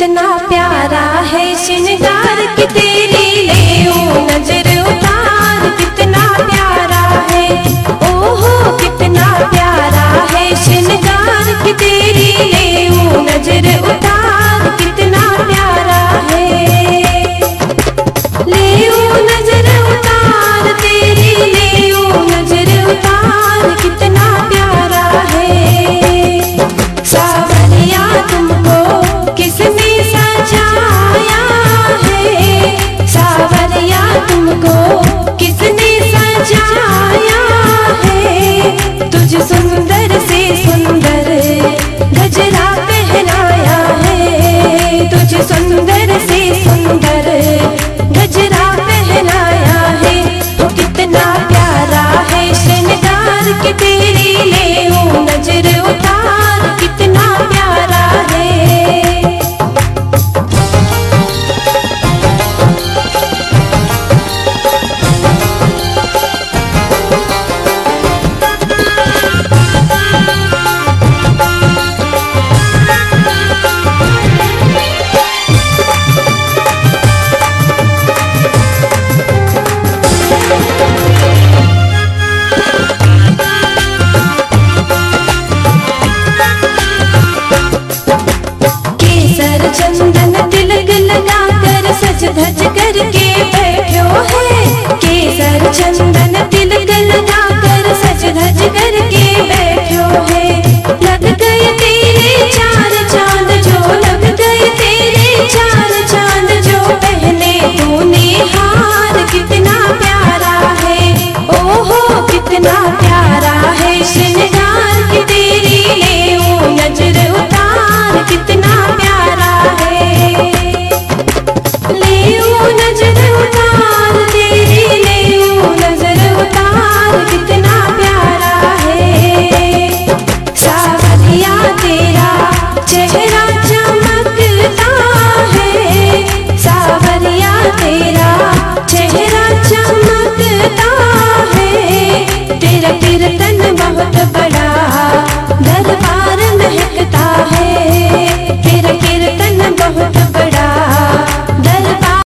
कितना प्यारा है शिंगार की तेरी ले नज़र। 真的